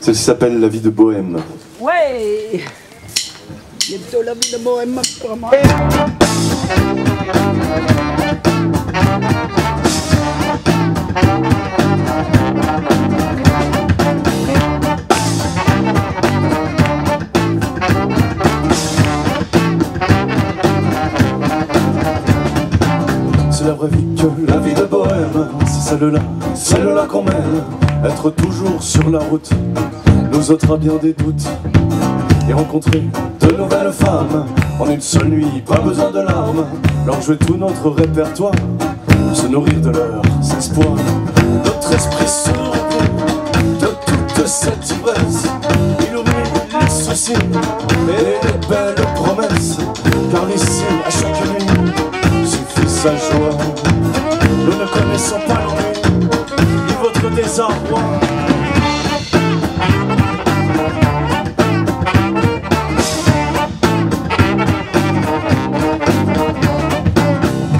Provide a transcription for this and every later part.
Celle-ci s'appelle La vie de bohème. Ouais Bientôt la vie de bohème pour moi. C'est la vraie vie C'est celle-là, celle-là qu'on mène. Être toujours sur la route nous ôtera bien des doutes. Et rencontrer de nouvelles femmes en une seule nuit, pas besoin de larmes. Leur jouer tout notre répertoire, se nourrir de leurs espoirs. Notre esprit se de toute cette ivresse. Illumine les soucis et les belles promesses. Car ici, à chaque nuit, suffit sa joie. Nous ne connaissons pas l'ennui, ni votre désarroi.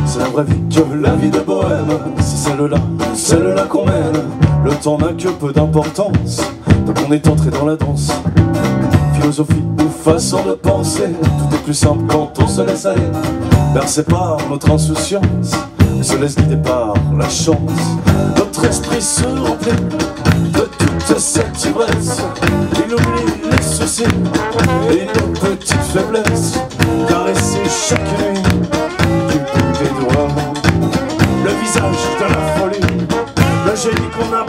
C'est la vraie vie que la vie de bohème. C'est celle-là, celle-là qu'on mène Le temps n'a que peu d'importance. Donc on est entré dans la danse Philosophie ou façon de penser Tout est plus simple quand on se laisse aller. Bercé par notre insouciance se laisse guider par la chance. Notre esprit se remplit De toute cette ivresse Il oublie les soucis Et nos petites faiblesses. Caresser chaque nuit du bout des doigts. Le visage de la folie Le génie qu'on a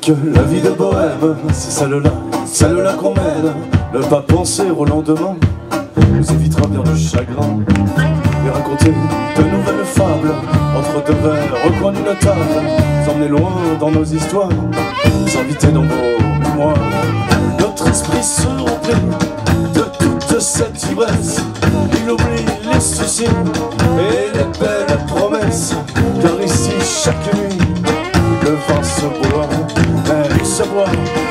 que la vie de bohème. C'est celle-là, celle-là qu'on mène. Ne pas penser au lendemain Nous évitera bien du chagrin. Et raconter de nouvelles fables Entre deux verres au coin d'une table. Emmener loin dans nos histoires Nous inviter dans vos mémoires. Notre esprit se remplit de toute cette ivresse. Il oublie les soucis et les belles promesses. Car ici chaque nuit savoir, aller savoir